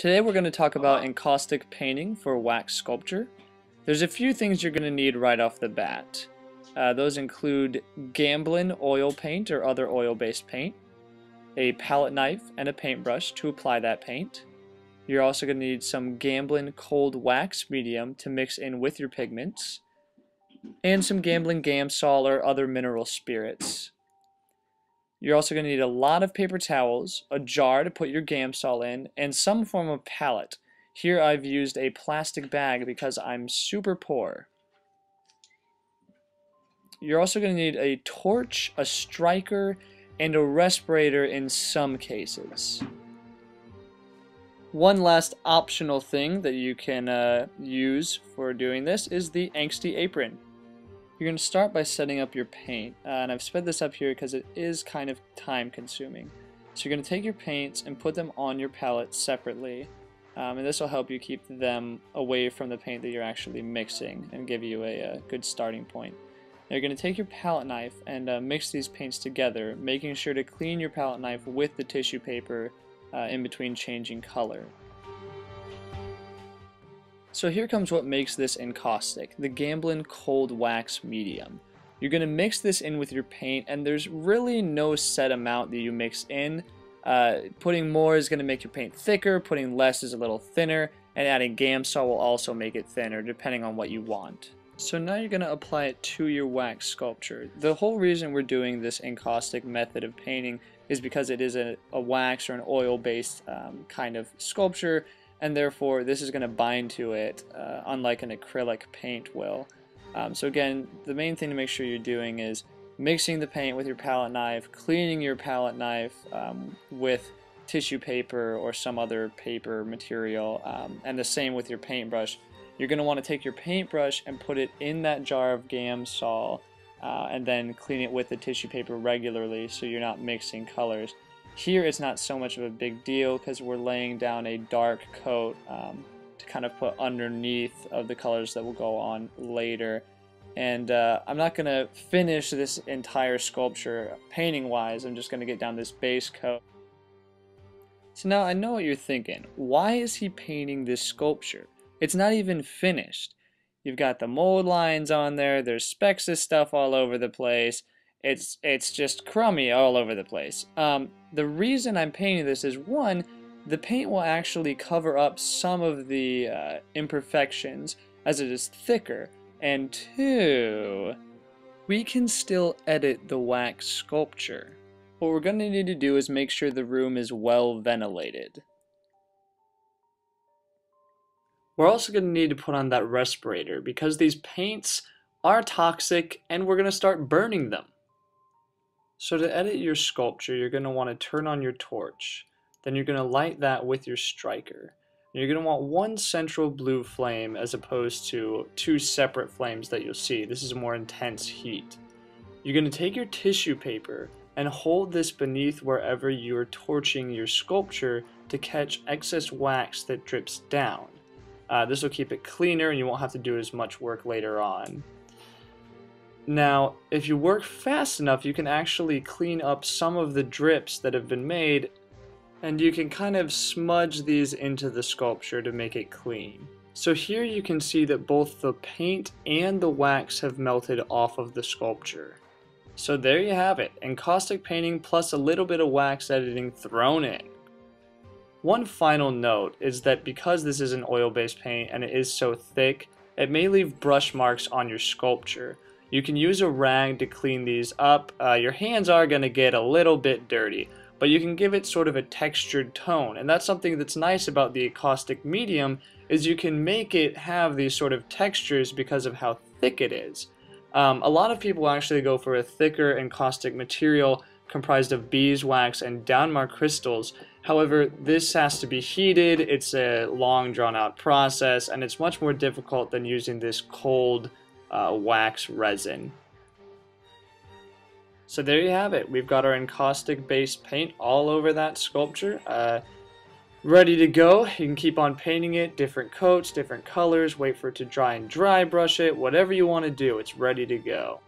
Today we're going to talk about encaustic painting for wax sculpture. There's a few things you're going to need right off the bat. Uh, those include Gamblin oil paint or other oil-based paint, a palette knife and a paintbrush to apply that paint. You're also going to need some Gamblin cold wax medium to mix in with your pigments, and some Gamblin Gamsol or other mineral spirits. You're also going to need a lot of paper towels, a jar to put your Gamsol in, and some form of palette. Here I've used a plastic bag because I'm super poor. You're also going to need a torch, a striker, and a respirator in some cases. One last optional thing that you can uh, use for doing this is the Angsty Apron. You're going to start by setting up your paint, uh, and I've sped this up here because it is kind of time consuming. So you're going to take your paints and put them on your palette separately, um, and this will help you keep them away from the paint that you're actually mixing and give you a, a good starting point. Now you're going to take your palette knife and uh, mix these paints together, making sure to clean your palette knife with the tissue paper uh, in between changing color. So here comes what makes this encaustic, the Gamblin Cold Wax Medium. You're going to mix this in with your paint and there's really no set amount that you mix in. Uh, putting more is going to make your paint thicker, putting less is a little thinner, and adding Gamsol will also make it thinner depending on what you want. So now you're going to apply it to your wax sculpture. The whole reason we're doing this encaustic method of painting is because it is a, a wax or an oil based um, kind of sculpture and therefore this is going to bind to it uh, unlike an acrylic paint will. Um, so again, the main thing to make sure you're doing is mixing the paint with your palette knife, cleaning your palette knife um, with tissue paper or some other paper material, um, and the same with your paintbrush. You're going to want to take your paintbrush and put it in that jar of Gamsol uh, and then clean it with the tissue paper regularly so you're not mixing colors. Here it's not so much of a big deal because we're laying down a dark coat um, to kind of put underneath of the colors that will go on later. And uh, I'm not going to finish this entire sculpture painting wise, I'm just going to get down this base coat. So now I know what you're thinking. Why is he painting this sculpture? It's not even finished. You've got the mold lines on there, there's specks of stuff all over the place. It's it's just crummy all over the place. Um, the reason I'm painting this is one, the paint will actually cover up some of the uh, imperfections as it is thicker, and two, we can still edit the wax sculpture. What we're going to need to do is make sure the room is well ventilated. We're also going to need to put on that respirator because these paints are toxic and we're going to start burning them. So to edit your sculpture, you're going to want to turn on your torch. Then you're going to light that with your striker. You're going to want one central blue flame as opposed to two separate flames that you'll see. This is a more intense heat. You're going to take your tissue paper and hold this beneath wherever you are torching your sculpture to catch excess wax that drips down. Uh, this will keep it cleaner and you won't have to do as much work later on. Now, if you work fast enough, you can actually clean up some of the drips that have been made, and you can kind of smudge these into the sculpture to make it clean. So here you can see that both the paint and the wax have melted off of the sculpture. So there you have it, encaustic painting plus a little bit of wax editing thrown in. One final note is that because this is an oil-based paint and it is so thick, it may leave brush marks on your sculpture, you can use a rag to clean these up. Uh, your hands are going to get a little bit dirty, but you can give it sort of a textured tone. And that's something that's nice about the encaustic medium is you can make it have these sort of textures because of how thick it is. Um, a lot of people actually go for a thicker encaustic material comprised of beeswax and Damar crystals. However, this has to be heated, it's a long drawn out process, and it's much more difficult than using this cold uh, wax resin. So there you have it. We've got our encaustic based paint all over that sculpture. Uh, ready to go. You can keep on painting it, different coats, different colors, wait for it to dry and dry brush it, whatever you want to do, it's ready to go.